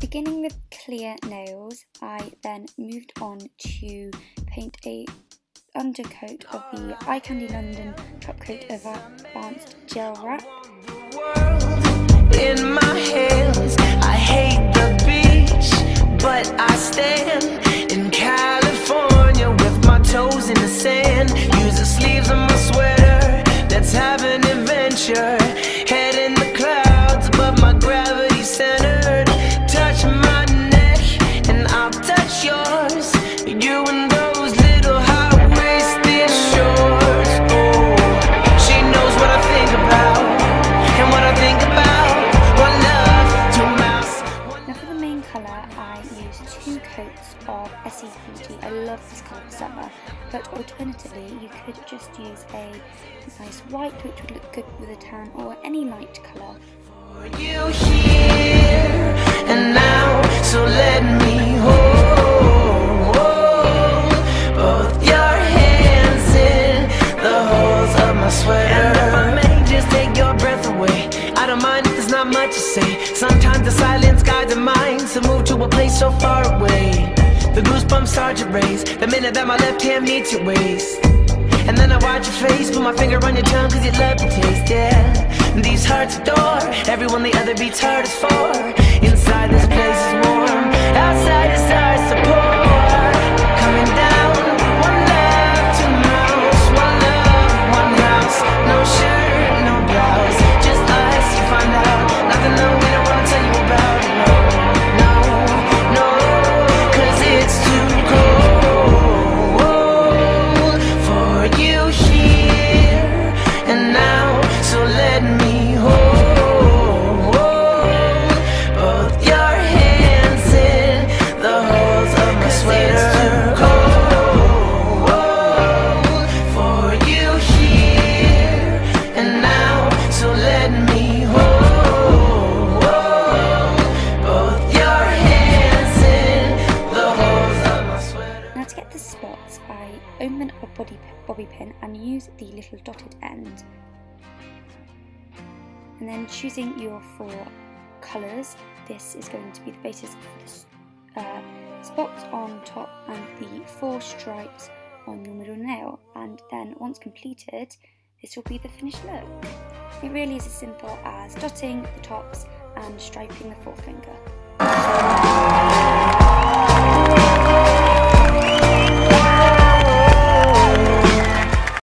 Beginning with clear nails, I then moved on to paint a undercoat of the Eye Candy London top coat Advanced Gel Wrap. But alternatively you could just use a nice white which would look good with a tan or any light colour. You here and now, so let me hold both your hands in the holes of my sweater. And if I may just take your breath away, I don't mind if there's not much to say. Sometimes the silence guides the mind a place so far away. The goosebumps start to raise The minute that my left hand meets your waist. And then I watch your face. Put my finger on your tongue cause you love the taste, yeah. These hearts adore. Everyone the other beats hard as for and use the little dotted end, and then choosing your four colours. This is going to be the basis for the uh, spots on top and the four stripes on your middle nail and then once completed this will be the finished look. It really is as simple as dotting the tops and striping the forefinger.